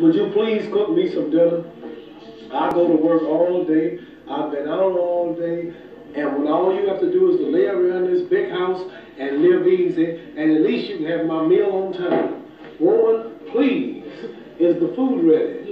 Would you please cook me some dinner? I go to work all day, I've been out all day, and when all you have to do is to lay around this big house and live easy, and at least you can have my meal on time. Woman, please, is the food ready?